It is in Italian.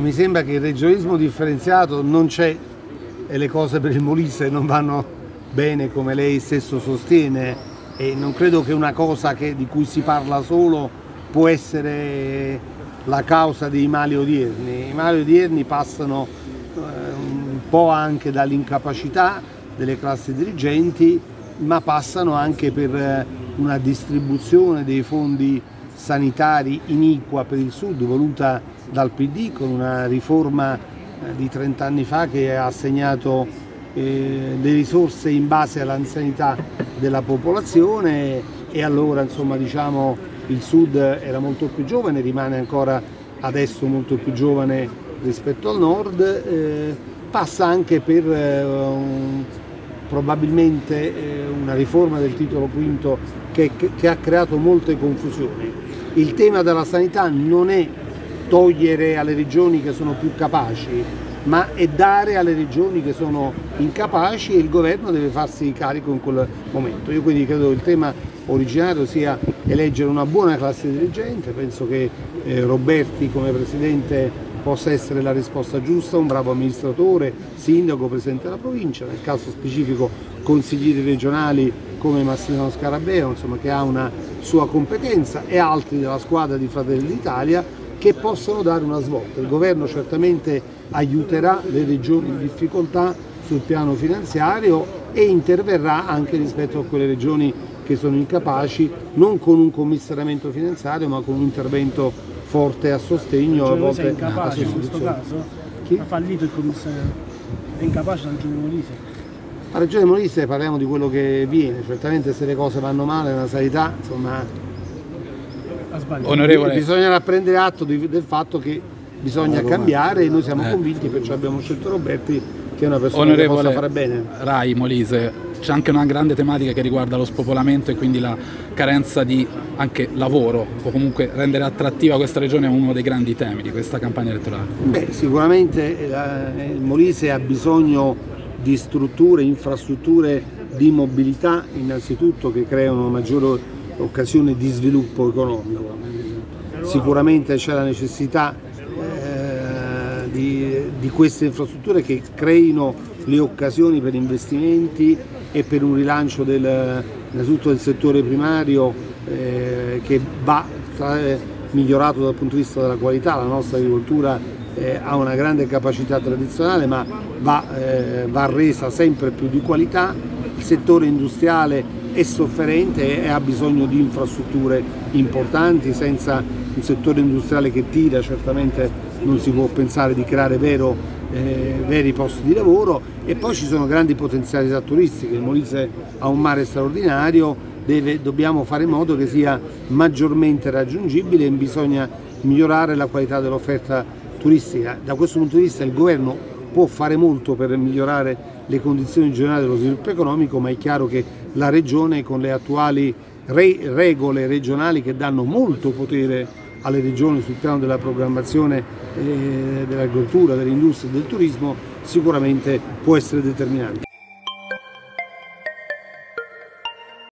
mi sembra che il regionalismo differenziato non c'è e le cose per il Molise non vanno bene come lei stesso sostiene e non credo che una cosa che, di cui si parla solo può essere la causa dei mali odierni. I mali odierni passano eh, un po' anche dall'incapacità delle classi dirigenti ma passano anche per eh, una distribuzione dei fondi sanitari iniqua per il Sud voluta dal PD con una riforma eh, di 30 anni fa che ha assegnato eh, le risorse in base all'anzianità della popolazione e allora insomma diciamo il Sud era molto più giovane, rimane ancora adesso molto più giovane rispetto al Nord, eh, passa anche per un, probabilmente una riforma del titolo quinto che, che ha creato molte confusioni. Il tema della sanità non è togliere alle regioni che sono più capaci, ma è dare alle regioni che sono incapaci e il governo deve farsi carico in quel momento. Io quindi credo che il tema originario sia eleggere una buona classe dirigente, penso che eh, Roberti come Presidente possa essere la risposta giusta, un bravo amministratore, sindaco, presidente della provincia, nel caso specifico consiglieri regionali come Massimiliano Scarabeo, insomma, che ha una sua competenza e altri della squadra di Fratelli d'Italia che possono dare una svolta. Il governo certamente aiuterà le regioni in difficoltà sul piano finanziario e interverrà anche rispetto a quelle regioni che sono incapaci, non con un commissariamento finanziario ma con un intervento forte a sostegno cioè, a volte è incapace in questo caso? Chi? Ha fallito il commissario? È incapace la regione Molise? La regione Molise parliamo di quello che viene, certamente se le cose vanno male nella sanità, insomma, Onorevole. bisognerà prendere atto di, del fatto che bisogna cambiare e noi siamo eh. convinti, perciò abbiamo scelto Roberti che è una persona Onorevole che possa fare bene. Rai Molise, c'è anche una grande tematica che riguarda lo spopolamento e quindi la carenza di anche lavoro o comunque rendere attrattiva questa regione è uno dei grandi temi di questa campagna elettorale. Beh, sicuramente eh, il Molise ha bisogno di strutture, infrastrutture di mobilità innanzitutto che creano maggiore occasione di sviluppo economico. Sicuramente c'è la necessità eh, di, di queste infrastrutture che creino le occasioni per investimenti e per un rilancio del, del settore primario eh, che va tra, eh, migliorato dal punto di vista della qualità, la nostra agricoltura eh, ha una grande capacità tradizionale ma va, eh, va, resa sempre più di qualità, il settore industriale è sofferente e ha bisogno di infrastrutture importanti, senza un settore industriale che tira certamente non si può pensare di creare vero, eh, veri posti di lavoro e poi ci sono grandi potenzialità turistiche, il Molise ha un mare straordinario, deve, dobbiamo fare in modo che sia maggiormente raggiungibile e bisogna migliorare la qualità dell'offerta turistica. Da questo punto di vista il governo può fare molto per migliorare le condizioni generali dello sviluppo economico, ma è chiaro che la Regione con le attuali re regole regionali che danno molto potere alle regioni sul piano della programmazione eh, dell'agricoltura, dell'industria e del turismo sicuramente può essere determinante.